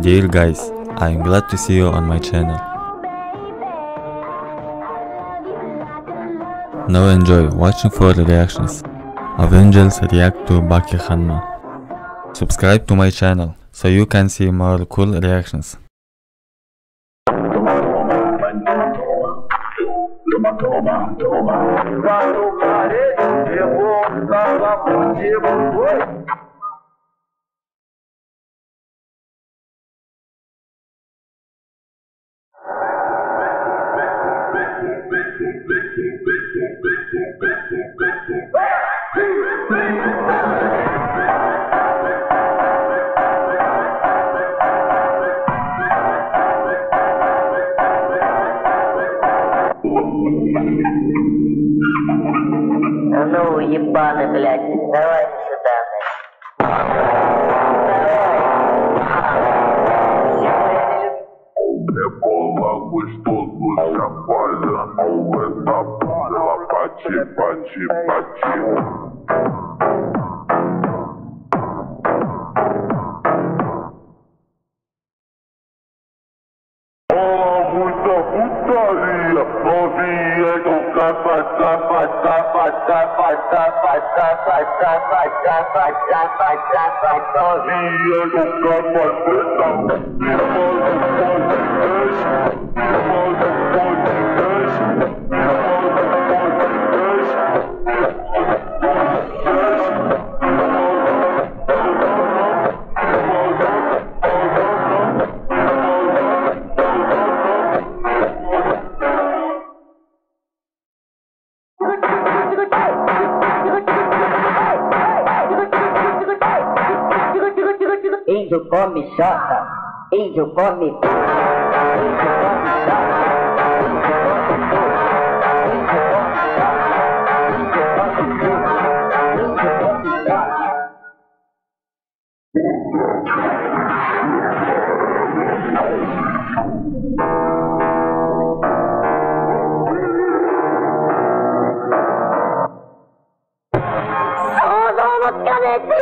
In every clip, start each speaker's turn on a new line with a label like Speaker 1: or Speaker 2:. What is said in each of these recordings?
Speaker 1: Dear guys, I'm glad to see you on my channel. Now enjoy watching for the reactions. Avengers react to Baki Hanma. Subscribe to my channel so you can see more cool reactions.
Speaker 2: mulher que não
Speaker 3: ajudava. Decola gostoso, chacoalhando o etapa, ela bate, bate, bate. Thank you.
Speaker 2: Índio come chota, índio come índio come
Speaker 3: Let's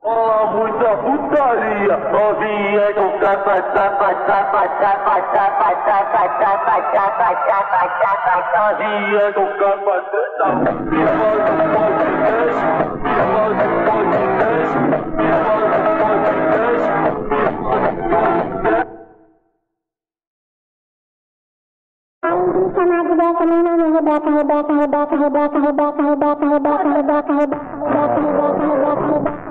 Speaker 4: Olá, muita putaria, novinha do capa, capa, capa, capa, capa, capa, capa, capa, capa, capa, novinha do capa, capa, irmã do podcast, irmã do podcast,
Speaker 5: irmã do podcast, irmã do podcast. Grita na Rebeca, meu nome é Rebeca, Rebeca, Rebeca, Rebeca, Rebeca, Rebeca, Rebeca, Rebeca, Rebeca, Rebeca, Rebeca, Rebeca, Rebeca, Rebeca.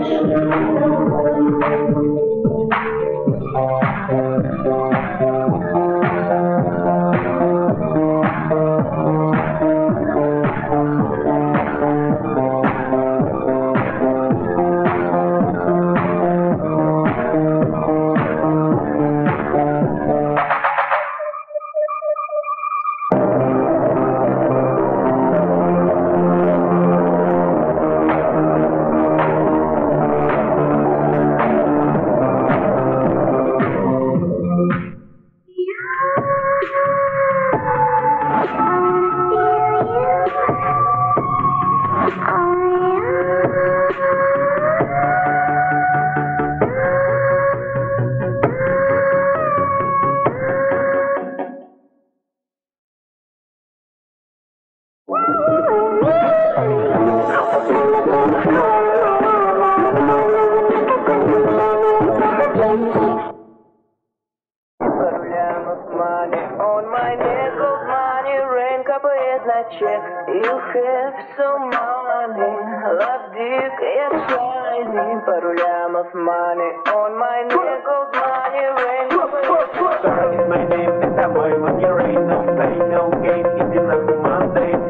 Speaker 6: Thank you. You have so money, love dick and shiny. По of money, on my neck of money, rain.
Speaker 2: Sorry, my name is Savoy, when you rain, no pain, no gain, it's a Monday.